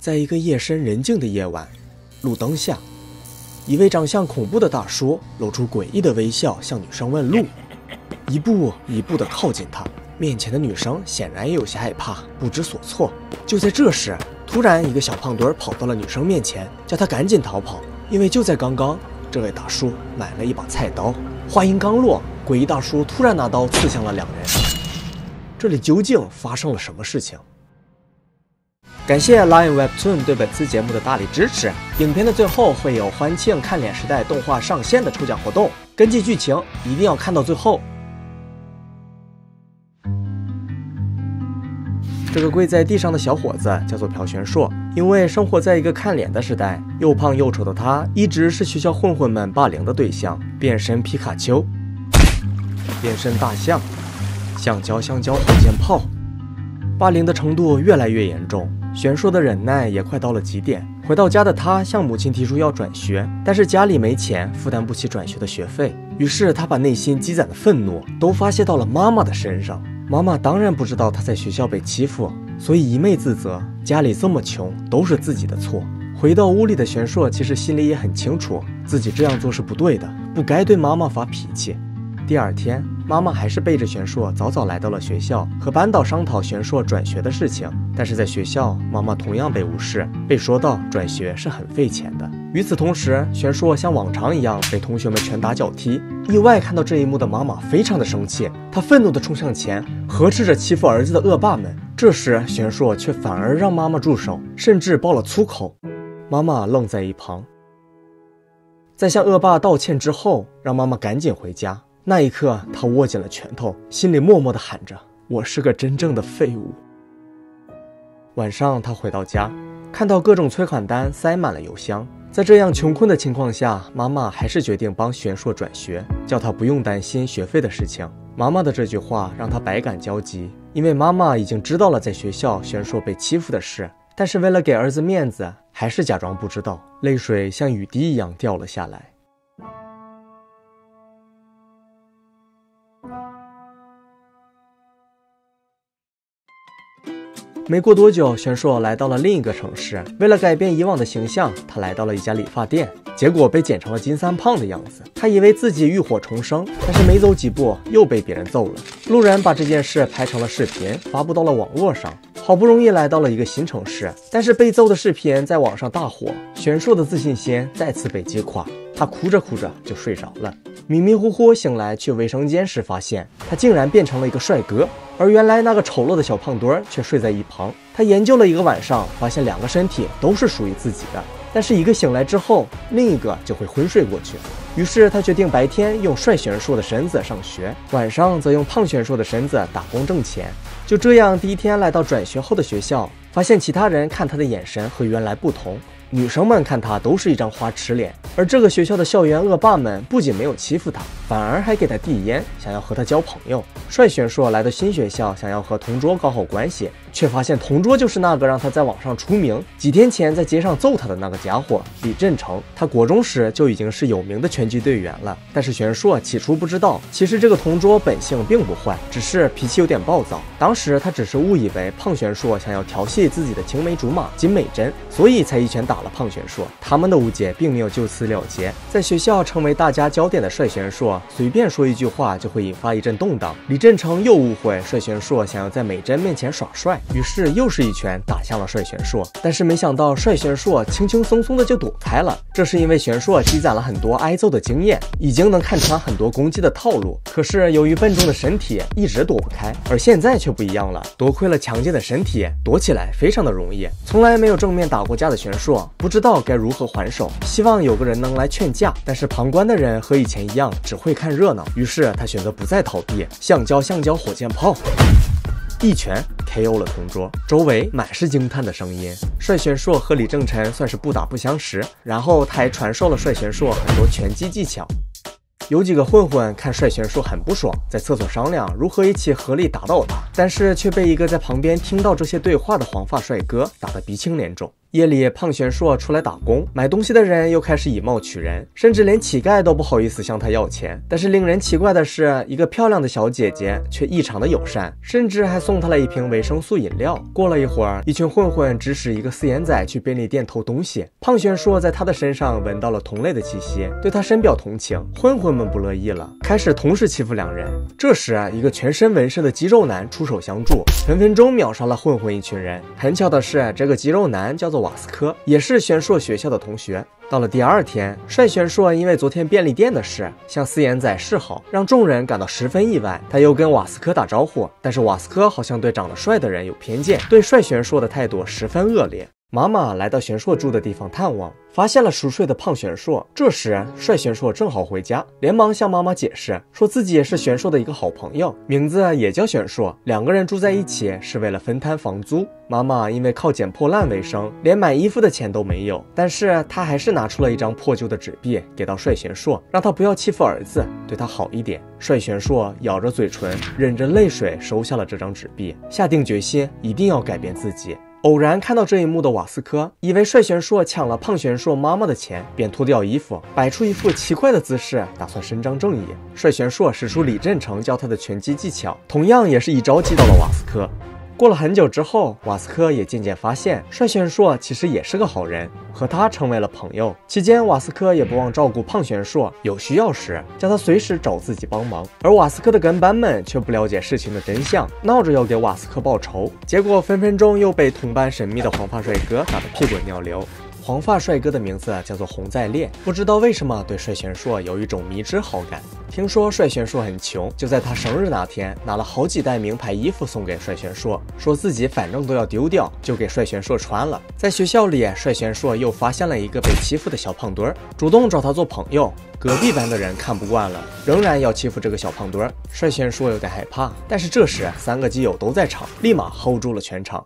在一个夜深人静的夜晚，路灯下，一位长相恐怖的大叔露出诡异的微笑，向女生问路，一步一步地靠近她。面前的女生显然也有些害怕，不知所措。就在这时，突然一个小胖墩跑到了女生面前，叫她赶紧逃跑，因为就在刚刚，这位大叔买了一把菜刀。话音刚落，诡异大叔突然拿刀刺向了两人。这里究竟发生了什么事情？感谢 Lion Webtoon 对本次节目的大力支持。影片的最后会有欢庆看脸时代动画上线的抽奖活动，根据剧情一定要看到最后。这个跪在地上的小伙子叫做朴玄硕，因为生活在一个看脸的时代，又胖又丑的他一直是学校混混们霸凌的对象。变身皮卡丘，变身大象，橡胶橡胶火箭炮，霸凌的程度越来越严重。玄硕的忍耐也快到了极点。回到家的他向母亲提出要转学，但是家里没钱，负担不起转学的学费。于是他把内心积攒的愤怒都发泄到了妈妈的身上。妈妈当然不知道他在学校被欺负，所以一昧自责。家里这么穷，都是自己的错。回到屋里的玄硕其实心里也很清楚，自己这样做是不对的，不该对妈妈发脾气。第二天，妈妈还是背着玄硕早早来到了学校，和班导商讨玄硕转学的事情。但是在学校，妈妈同样被无视，被说到转学是很费钱的。与此同时，玄硕像往常一样被同学们拳打脚踢。意外看到这一幕的妈妈非常的生气，她愤怒地冲向前，呵斥着欺负儿子的恶霸们。这时，玄硕却反而让妈妈住手，甚至爆了粗口。妈妈愣在一旁，在向恶霸道歉之后，让妈妈赶紧回家。那一刻，他握紧了拳头，心里默默地喊着：“我是个真正的废物。”晚上，他回到家，看到各种催款单塞满了邮箱。在这样穷困的情况下，妈妈还是决定帮玄硕转学，叫他不用担心学费的事情。妈妈的这句话让他百感交集，因为妈妈已经知道了在学校玄硕被欺负的事，但是为了给儿子面子，还是假装不知道，泪水像雨滴一样掉了下来。没过多久，玄硕来到了另一个城市。为了改变以往的形象，他来到了一家理发店，结果被剪成了金三胖的样子。他以为自己浴火重生，但是没走几步又被别人揍了。路人把这件事拍成了视频，发布到了网络上。好不容易来到了一个新城市，但是被揍的视频在网上大火，玄硕的自信心再次被击垮。他哭着哭着就睡着了，迷迷糊糊醒来去卫生间时，发现他竟然变成了一个帅哥，而原来那个丑陋的小胖墩却睡在一旁。他研究了一个晚上，发现两个身体都是属于自己的，但是一个醒来之后，另一个就会昏睡过去。于是他决定白天用帅玄硕的身子上学，晚上则用胖玄硕的身子打工挣钱。就这样，第一天来到转学后的学校，发现其他人看他的眼神和原来不同。女生们看他都是一张花痴脸，而这个学校的校园恶霸们不仅没有欺负他，反而还给他递烟，想要和他交朋友。帅玄硕来到新学校，想要和同桌搞好关系，却发现同桌就是那个让他在网上出名，几天前在街上揍他的那个家伙李振成。他国中时就已经是有名的拳击队员了，但是玄硕起初不知道，其实这个同桌本性并不坏，只是脾气有点暴躁。当时他只是误以为胖玄硕想要调戏自己的青梅竹马金美珍，所以才一拳打。了胖玄硕，他们的误解并没有就此了结。在学校成为大家焦点的帅玄硕，随便说一句话就会引发一阵动荡。李振成又误会帅玄硕想要在美珍面前耍帅，于是又是一拳打向了帅玄硕。但是没想到帅玄硕轻轻松松的就躲开了，这是因为玄硕积攒了很多挨揍的经验，已经能看穿很多攻击的套路。可是由于笨重的身体，一直躲不开。而现在却不一样了，多亏了强健的身体，躲起来非常的容易。从来没有正面打过架的玄硕。不知道该如何还手，希望有个人能来劝架，但是旁观的人和以前一样，只会看热闹。于是他选择不再逃避，橡胶橡胶火箭炮，一拳 KO 了同桌，周围满是惊叹的声音。帅玄硕和李正晨算是不打不相识，然后他还传授了帅玄硕很多拳击技巧。有几个混混看帅玄硕很不爽，在厕所商量如何一起合力打倒他，但是却被一个在旁边听到这些对话的黄发帅哥打得鼻青脸肿。夜里，胖玄硕出来打工，买东西的人又开始以貌取人，甚至连乞丐都不好意思向他要钱。但是令人奇怪的是，一个漂亮的小姐姐却异常的友善，甚至还送他了一瓶维生素饮料。过了一会儿，一群混混指使一个四眼仔去便利店偷东西，胖玄硕在他的身上闻到了同类的气息，对他深表同情。混混们不乐意了，开始同时欺负两人。这时，一个全身纹身的肌肉男出手相助，分分钟秒杀了混混一群人。很巧的是，这个肌肉男叫做瓦斯科，也是玄硕学校的同学。到了第二天，帅玄硕因为昨天便利店的事向四眼仔示好，让众人感到十分意外。他又跟瓦斯科打招呼，但是瓦斯科好像对长得帅的人有偏见，对帅玄硕的态度十分恶劣。妈妈来到玄硕住的地方探望，发现了熟睡的胖玄硕。这时，帅玄硕正好回家，连忙向妈妈解释，说自己也是玄硕的一个好朋友，名字也叫玄硕。两个人住在一起是为了分摊房租。妈妈因为靠捡破烂为生，连买衣服的钱都没有，但是她还是拿出了一张破旧的纸币给到帅玄硕，让他不要欺负儿子，对他好一点。帅玄硕咬着嘴唇，忍着泪水收下了这张纸币，下定决心一定要改变自己。偶然看到这一幕的瓦斯科，以为帅玄硕抢了胖玄硕妈妈的钱，便脱掉衣服，摆出一副奇怪的姿势，打算伸张正义。帅玄硕使出李振成教他的拳击技巧，同样也是一招击倒了瓦斯科。过了很久之后，瓦斯科也渐渐发现帅玄硕其实也是个好人，和他成为了朋友。期间，瓦斯科也不忘照顾胖玄硕，有需要时叫他随时找自己帮忙。而瓦斯科的跟班们却不了解事情的真相，闹着要给瓦斯科报仇，结果分分钟又被同班神秘的黄发帅哥打得屁滚尿流。黄发帅哥的名字叫做洪在烈，不知道为什么对帅玄硕有一种迷之好感。听说帅玄硕很穷，就在他生日那天拿了好几袋名牌衣服送给帅玄硕，说自己反正都要丢掉，就给帅玄硕穿了。在学校里，帅玄硕又发现了一个被欺负的小胖墩儿，主动找他做朋友。隔壁班的人看不惯了，仍然要欺负这个小胖墩儿。帅玄硕有点害怕，但是这时三个基友都在场，立马 hold 住了全场。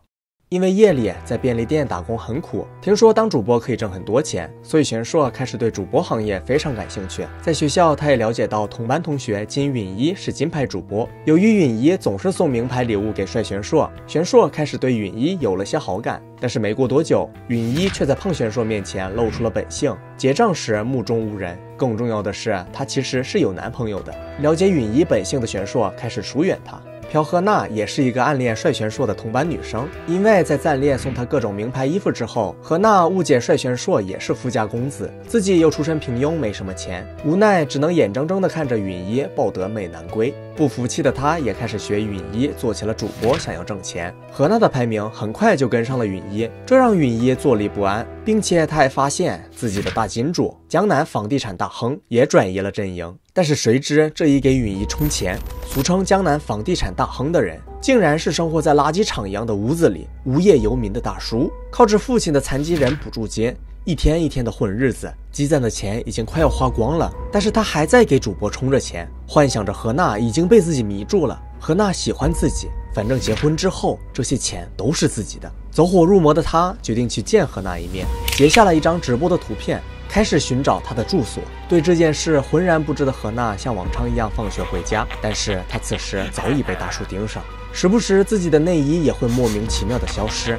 因为夜里在便利店打工很苦，听说当主播可以挣很多钱，所以玄硕开始对主播行业非常感兴趣。在学校，他也了解到同班同学金允一是金牌主播。由于允一总是送名牌礼物给帅玄硕，玄硕开始对允一有了些好感。但是没过多久，允一却在胖玄硕面前露出了本性，结账时目中无人。更重要的是，他其实是有男朋友的。了解允一本性的玄硕开始疏远他。朴赫娜也是一个暗恋帅玄硕的同班女生，因为在暂烈送她各种名牌衣服之后，赫娜误解帅玄硕也是富家公子，自己又出身平庸，没什么钱，无奈只能眼睁睁地看着允一抱得美男归。不服气的他，也开始学允一做起了主播，想要挣钱。何娜的排名很快就跟上了允一，这让允一坐立不安，并且他还发现自己的大金主江南房地产大亨也转移了阵营。但是谁知这一给允一充钱，俗称江南房地产大亨的人，竟然是生活在垃圾场一样的屋子里无业游民的大叔，靠着父亲的残疾人补助金。一天一天的混日子，积攒的钱已经快要花光了，但是他还在给主播充着钱，幻想着何娜已经被自己迷住了，何娜喜欢自己，反正结婚之后这些钱都是自己的。走火入魔的他决定去见何娜一面，截下了一张直播的图片，开始寻找她的住所。对这件事浑然不知的何娜像往常一样放学回家，但是她此时早已被大叔盯上，时不时自己的内衣也会莫名其妙的消失。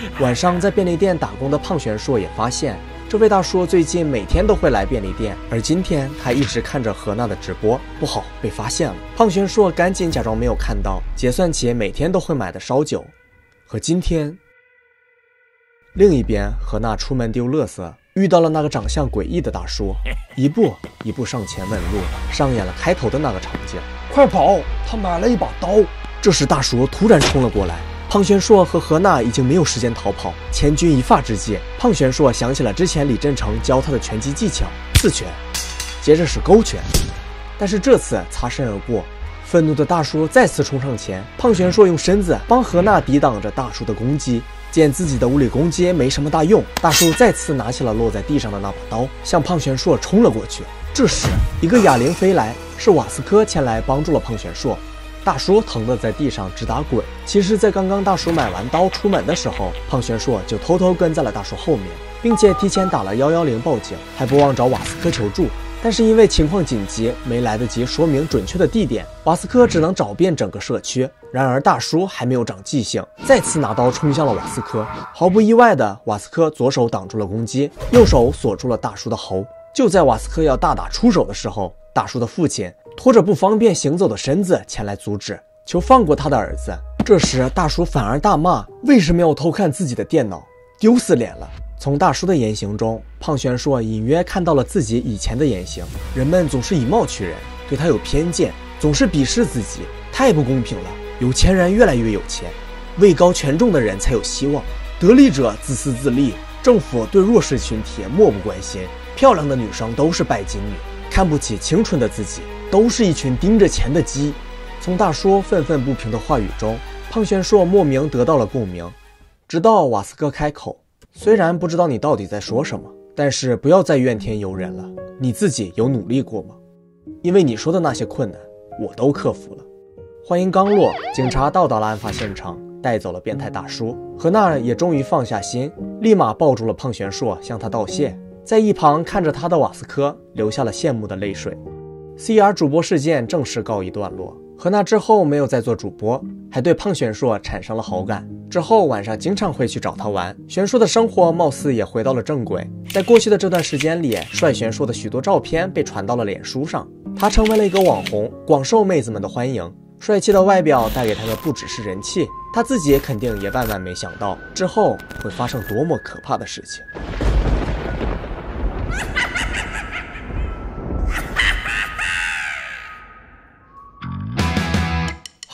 晚上在便利店打工的胖玄硕也发现，这位大叔最近每天都会来便利店，而今天他一直看着何娜的直播，不好被发现了。胖玄硕赶紧假装没有看到，结算起每天都会买的烧酒，和今天。另一边，何娜出门丢垃圾，遇到了那个长相诡异的大叔，一步一步上前问路，上演了开头的那个场景。快跑！他买了一把刀。这时大叔突然冲了过来。胖玄硕和何娜已经没有时间逃跑，千钧一发之际，胖玄硕想起了之前李振成教他的拳击技巧——刺拳，接着是勾拳，但是这次擦身而过。愤怒的大叔再次冲上前，胖玄硕用身子帮何娜抵挡着大叔的攻击。见自己的物理攻击没什么大用，大叔再次拿起了落在地上的那把刀，向胖玄硕冲了过去。这时，一个哑铃飞来，是瓦斯科前来帮助了胖玄硕。大叔疼得在地上直打滚。其实，在刚刚大叔买完刀出门的时候，胖玄硕就偷偷跟在了大叔后面，并且提前打了幺幺零报警，还不忘找瓦斯科求助。但是因为情况紧急，没来得及说明准确的地点，瓦斯科只能找遍整个社区。然而大叔还没有长记性，再次拿刀冲向了瓦斯科。毫不意外的，瓦斯科左手挡住了攻击，右手锁住了大叔的喉。就在瓦斯科要大打出手的时候，大叔的父亲拖着不方便行走的身子前来阻止，求放过他的儿子。这时大叔反而大骂：“为什么要偷看自己的电脑？丢死脸了！”从大叔的言行中，胖玄硕隐约看到了自己以前的言行。人们总是以貌取人，对他有偏见，总是鄙视自己，太不公平了。有钱人越来越有钱，位高权重的人才有希望，得利者自私自利，政府对弱势群体漠不关心。漂亮的女生都是拜金女，看不起青春的自己，都是一群盯着钱的鸡。从大叔愤愤不平的话语中，胖玄硕莫名得到了共鸣。直到瓦斯哥开口。虽然不知道你到底在说什么，但是不要再怨天尤人了。你自己有努力过吗？因为你说的那些困难，我都克服了。话音刚落，警察到达了案发现场，带走了变态大叔。何娜也终于放下心，立马抱住了胖玄硕，向他道谢。在一旁看着他的瓦斯科流下了羡慕的泪水。CR 主播事件正式告一段落。何娜之后没有再做主播，还对胖玄硕产生了好感。之后晚上经常会去找他玩，玄硕的生活貌似也回到了正轨。在过去的这段时间里，帅玄硕的许多照片被传到了脸书上，他成为了一个网红，广受妹子们的欢迎。帅气的外表带给他的不只是人气，他自己肯定也万万没想到之后会发生多么可怕的事情。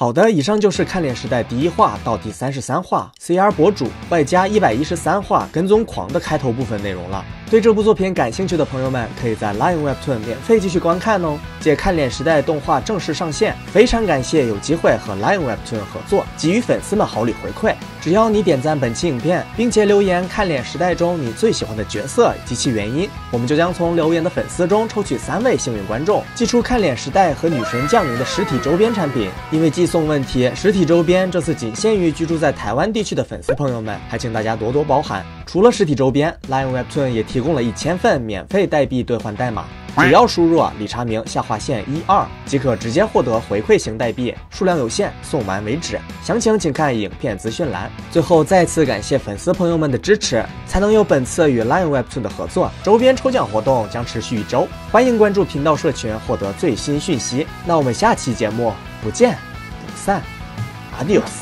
好的，以上就是看脸时代第一话到第三十三话 CR 博主外加一百一十三话跟踪狂的开头部分内容了。对这部作品感兴趣的朋友们，可以在 Line Webtoon 免费继续观看哦。借看脸时代动画正式上线，非常感谢有机会和 Line Webtoon 合作，给予粉丝们好礼回馈。只要你点赞本期影片，并且留言看脸时代中你最喜欢的角色及其原因，我们就将从留言的粉丝中抽取三位幸运观众，寄出看脸时代和女神降临的实体周边产品。因为寄送问题，实体周边这次仅限于居住在台湾地区的粉丝朋友们，还请大家多多包涵。除了实体周边，Line Webtoon 也提供了一千份免费代币兑换代码，只要输入李查明下划线一二，即可直接获得回馈型代币，数量有限，送完为止。详情请看影片资讯栏。最后再次感谢粉丝朋友们的支持，才能有本次与 Line Webtoon 的合作。周边抽奖活动将持续一周，欢迎关注频道社群获得最新讯息。那我们下期节目不见不散，Adios。